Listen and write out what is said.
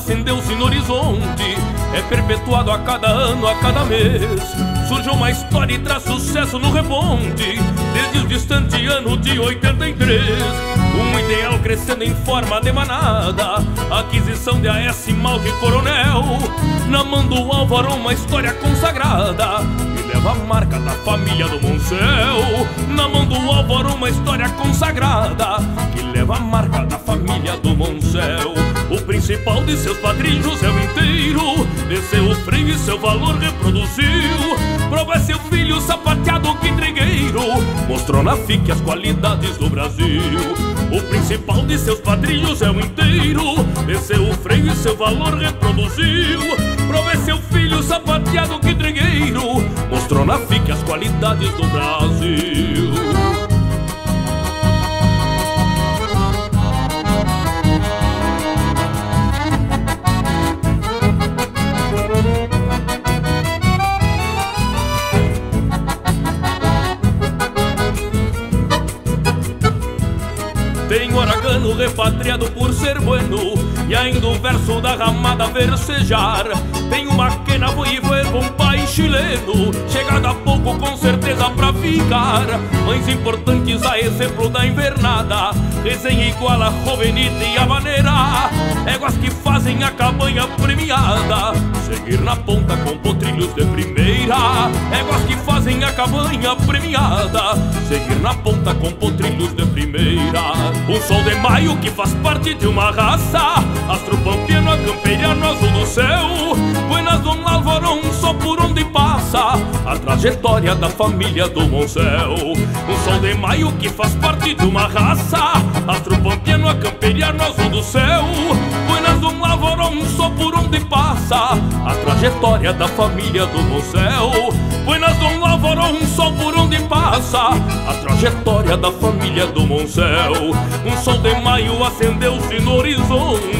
acendeu-se no horizonte É perpetuado a cada ano, a cada mês Surge uma história e traz sucesso no reponte Desde o distante ano de 83 Um ideal crescendo em forma de manada. Aquisição de AS Malque Coronel Na mão do Álvaro uma história consagrada. Que leva a marca da família do Moncel Na mão do Álvaro uma história consagrada. Que leva a marca da família do Moncel o principal de seus padrinhos é o inteiro De seu freio e seu valor reproduziu Mostrou na FIC as qualidades do Brasil. O principal de seus padrinhos é o inteiro. De seu freio e seu valor reproduziu. Prova é seu filho sapateado que trigueiro. Mostrou na FIC as qualidades do Brasil Aragano repatriado por ser bueno E ainda o verso da ramada versejar. Tem uma quena voiva com pai chileno Chegado a pouco com certeza pra ficar. Mães importantes a exemplo da invernada Resenha igual a Jovenita e a maneira Éguas que fazem a cabanha premiada Seguir na ponta com potrilhos de primeira fazem a cabanha premiada. Seguir na ponta com potrilhos de primeira. O sol de maio que faz parte de uma raça. Astro pampiano, a camperiano, azul do céu. Buenas Dom Álvaro, só por onde passa A trajetória da família do Moncel O sol de maio que faz parte de uma raça. Astro pampiano, a camperiano, azul do céu. Buenas Dom Álvaro, só por onde passa trajetória da família do Doncel foi nas dom alvorão, um sol por onde passa A trajetória da família do monsel Um sol de maio acendeu-se no horizonte.